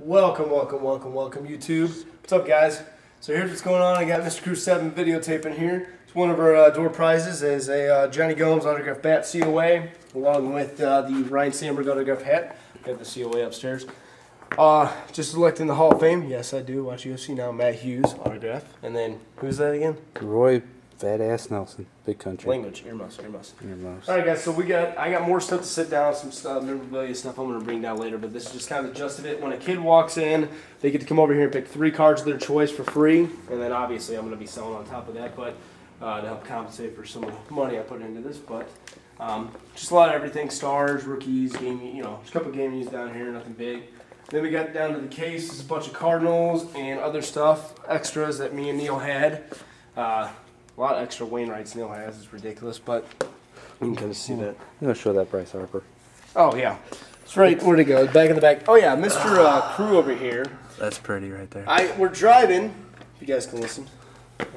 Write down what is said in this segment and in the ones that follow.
Welcome, welcome, welcome, welcome, YouTube. What's up, guys? So here's what's going on. I got Mr. Crew 7 videotaping here. It's one of our uh, door prizes is a uh, Jonny Gomes autographed bat COA, along with uh, the Ryne Sandberg autographed hat. Got the COA upstairs. Uh, just selecting the Hall of Fame. Yes, I do. Watch UFC now. Matt Hughes autograph. And then, who's that again? Roy Badass Nelson, Big Country. Language, earmuffs, earmuffs. Earmuffs. All right, guys. So we got I got more stuff to sit down, some stuff, memorabilia stuff I'm gonna bring down later. But this is just kind of the gist of it. When a kid walks in, they get to come over here and pick three cards of their choice for free, and then obviously I'm gonna be selling on top of that, but uh, to help compensate for some of the money I put into this. But um, just a lot of everything: stars, rookies, game. You know, just a couple game news down here, nothing big. Then we got down to the case. There's a bunch of Cardinals and other stuff, extras that me and Neil had. Uh, a lot of extra Wainwrights Neil has. It's ridiculous, but you can kind of see that. I'm gonna show that Bryce Harper. Oh yeah, that's right. Where'd it go? Back in the back. Oh yeah, Mr. Uh, Crew over here. That's pretty right there. I we're driving. If you guys can listen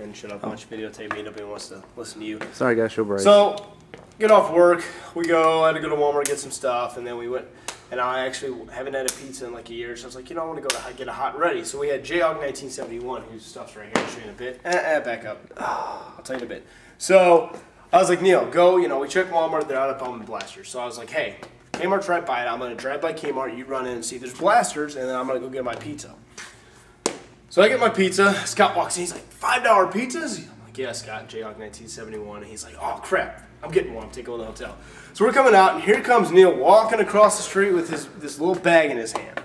and shut up, watch videotape me. Nobody wants to listen to you. Sorry, guys, show Bryce. So, get off work. We go. I had to go to Walmart get some stuff, and then we went. And I actually haven't had a pizza in like a year, so I was like, you know, I want to go to get a hot and ready. So we had J-Hog 1971, whose stuff's right here. I'll show you in a bit. Eh, eh, back up. I'll tell you in a bit. So I was like, Neil, go. You know, we checked Walmart. They're out of Bowman blasters. So I was like, hey, Kmart's right by it. I'm gonna drive by Kmart. You run in and see if there's blasters, and then I'm gonna go get my pizza. So I get my pizza. Scott walks in. He's like, five dollar pizzas. Yeah, Scott. J-Hog 1971. And he's like, oh crap. I'm getting one. I'm taking one to the hotel. So we're coming out, and here comes Neil walking across the street with his this little bag in his hand.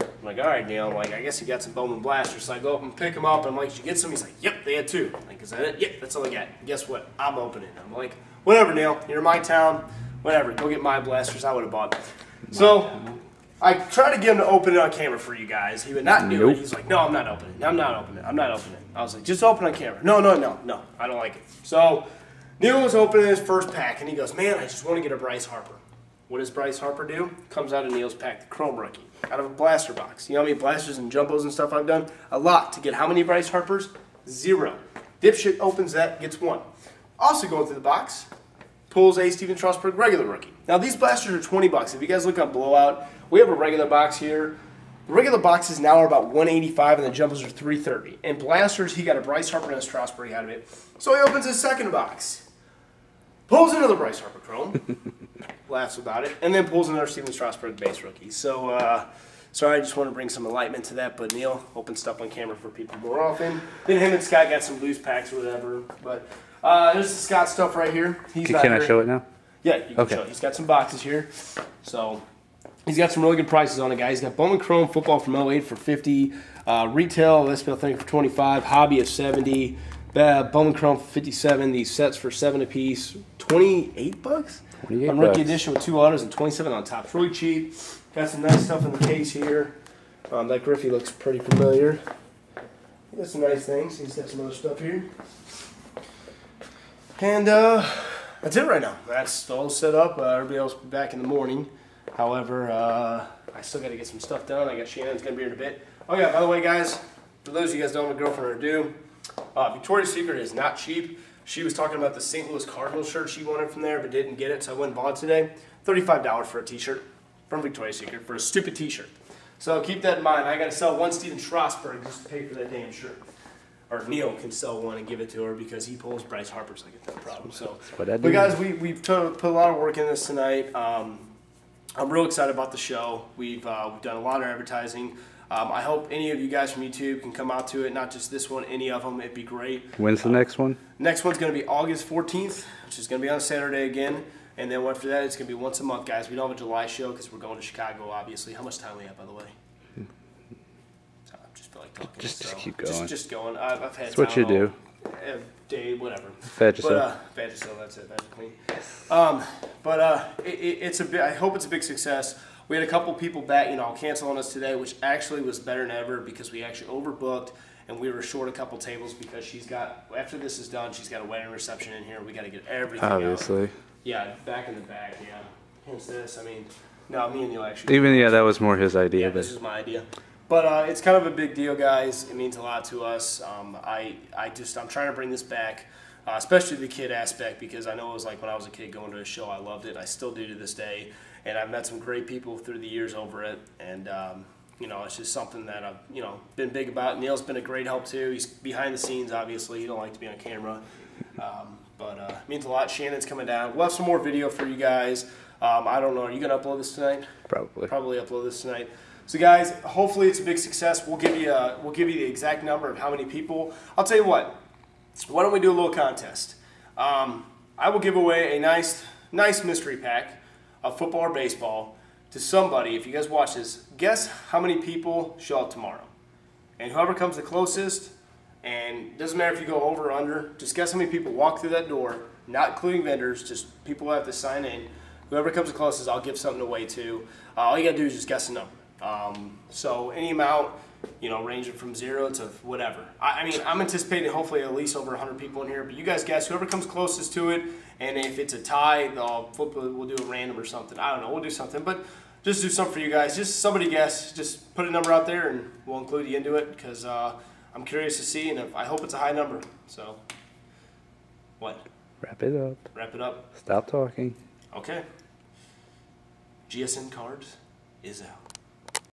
I'm like, all right, Neil. I'm like, I guess you got some Bowman blasters. So I go up and pick him up. And I'm like, did you get some? He's like, yep, they had two. I'm like, is that it? Yep, that's all I got. And guess what? I'm opening. I'm like, whatever, Neil. You're in my town. Whatever. Go get my blasters. I would have bought. Them. So I tried to get him to open it on camera for you guys. He would not do Nope. it. He's like, no, I'm not opening it. I'm not opening it. I'm not opening it. I was like, just open on camera. No, no, no, no. I don't like it. So Neil was opening his first pack, and he goes, man, I just want to get a Bryce Harper. What does Bryce Harper do? Comes out of Neil's pack, the Chrome Rookie, out of a blaster box. You know how many blasters and jumbos and stuff I've done? A lot. To get how many Bryce Harpers? Zero. Dipshit opens that, gets one. Also going through the box, pulls a Stephen Strasburg regular rookie. Now these blasters are 20 bucks. If you guys look on Blowout, we have a regular box here. The regular boxes now are about 185 and the jumbos are 330. And blasters, he got a Bryce Harper and a Strasburg out of it. So he opens his second box. Pulls another Bryce Harper Chrome. laughs about it, and then pulls another Stephen Strasburg base rookie. So, uh, sorry, I just want to bring some enlightenment to that. But Neil, open stuff on camera for people more often. Then him and Scott got some loose packs or whatever. But uh, there's the Scott stuff right here. He's Can, not can I show it now? Yeah, you can Okay. show. it. He's got some boxes here. So he's got some really good prices on it, guys. He's got Bowman Chrome football from 08 for 50, uh, retail SPL thing for 25, hobby of 70, uh, Bowman Chrome for 57. These sets for seven apiece, 28 bucks. 28 on rookie bucks. edition with two autos and 27 on top. It's really cheap. Got some nice stuff in the case here. Um, that Griffey looks pretty familiar. He got some nice things. He's got some other stuff here. And uh, that's it right now. That's all set up. Uh, everybody else be back in the morning. However, uh, I still got to get some stuff done. I got Shannon's going to be here in a bit. Oh, yeah, by the way, guys, for those of you guys don't have a girlfriend or do, uh, Victoria's Secret is not cheap. She was talking about the St. Louis Cardinals shirt she wanted from there, but didn't get it, so I went and bought it today. $35 for a t-shirt from Victoria's Secret for a stupid t-shirt. So keep that in mind. I got to sell one Stephen Strasburg just to pay for that damn shirt. Or Neil can sell one and give it to her because he pulls Bryce Harper's like no problem. So, but guys, we we put, put a lot of work in this tonight. Um, I'm real excited about the show. We've uh, we've done a lot of advertising. Um, I hope any of you guys from YouTube can come out to it. Not just this one, any of them. It'd be great. When's the next one? Next one's going to be August 14th, which is going to be on Saturday again. And then after that, it's going to be once a month, guys. We don't have a July show because we're going to Chicago, obviously. How much time we have, by the way? I just feel like talking. Just- just keep going. just going. I've, I've had That's what you Tylenol, do. uh, Day, whatever. But yourself. uh, that's it. Vagisil. Um, but uh, it, it, it's a bit. I hope it's a big success. We had a couple people back, you know, cancel on us today, which actually was better than ever because we actually overbooked and we were short a couple tables because she's got. After this is done, she's got a wedding reception in here. We got to get everything. out. Yeah, back in the back. Yeah. Hence this. I mean, no, me and you actually. Even yeah, that was more his idea. Yeah, but this is my idea. But uh, it's kind of a big deal, guys. It means a lot to us. Um, I, I just, I'm trying to bring this back, uh, especially the kid aspect, because I know it was like when I was a kid going to a show, I loved it. I still do to this day, and I've met some great people through the years over it. And um, you know, it's just something that I've, you know, been big about. Neil's been a great help too. He's behind the scenes, obviously. He don't like to be on camera. Um, but uh, it means a lot. Shannon's coming down. We'll have some more video for you guys. Um, I don't know. Are you going to upload this tonight? Probably. Probably upload this tonight. So guys, hopefully it's a big success. We'll give you a, we'll give you the exact number of how many people. I'll tell you what. Why don't we do a little contest? Um, I will give away a nice nice mystery pack of football or baseball to somebody. If you guys watch this, guess how many people show up tomorrow, and whoever comes the closest. And doesn't matter if you go over or under. Just guess how many people walk through that door, not including vendors. Just people have to sign in. Whoever comes the closest, I'll give something away to. Uh, all you gotta do is just guess a number. Um, so any amount, you know, ranging from zero to whatever. I, I mean, I'm anticipating hopefully at least over 100 people in here. But you guys guess whoever comes closest to it, and if it's a tie, they'll flip. We'll do a random or something. I don't know. We'll do something, but just do something for you guys. Just somebody guess. Just put a number out there, and we'll include you into it because uh, I'm curious to see, and if, I hope it's a high number. So, what? Wrap it up. Wrap it up. Stop talking. Okay. GSN cards is out.